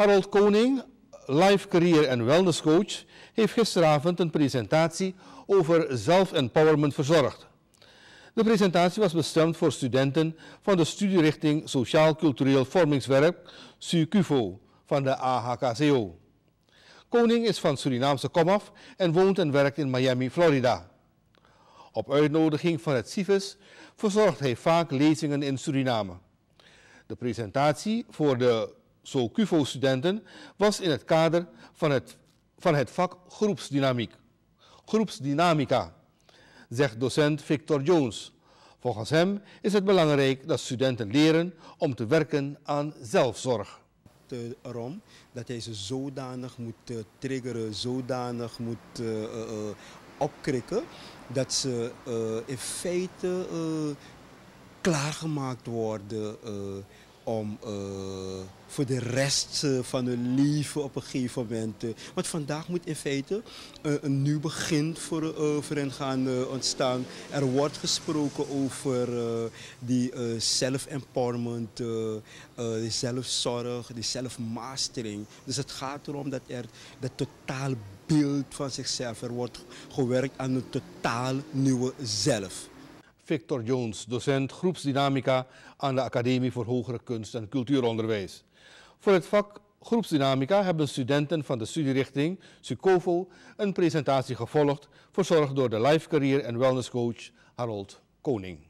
Harold Koning, life career en wellness coach, heeft gisteravond een presentatie over self-empowerment verzorgd. De presentatie was bestemd voor studenten van de studierichting Sociaal-Cultureel Vormingswerk, SUCUVO, van de AHKCO. Koning is van Surinaamse komaf en woont en werkt in Miami, Florida. Op uitnodiging van het CIVIS verzorgt hij vaak lezingen in Suriname. De presentatie voor de SOCUVO-studenten was in het kader van het, van het vak groepsdynamiek. Groepsdynamica, zegt docent Victor Jones. Volgens hem is het belangrijk dat studenten leren om te werken aan zelfzorg. Erom dat hij ze zodanig moet uh, triggeren, zodanig moet uh, uh, opkrikken, dat ze in feite klaargemaakt worden om uh, voor de rest uh, van hun leven op een gegeven moment. Uh, want vandaag moet in feite een nieuw begin voor, voor hen gaan ontstaan. Er wordt gesproken over die self-empowerment, die zelfzorg, die zelfmastering. Dus het gaat erom dat er dat totaal beeld van zichzelf, er wordt gewerkt aan een totaal nieuwe zelf. Victor Jones, docent groepsdynamica aan de Academie voor Hogere Kunst en Cultuuronderwijs. Voor het vak groepsdynamica hebben studenten van de studierichting SUCOVO een presentatie gevolgd, verzorgd door de life career en wellness coach Harold Koning.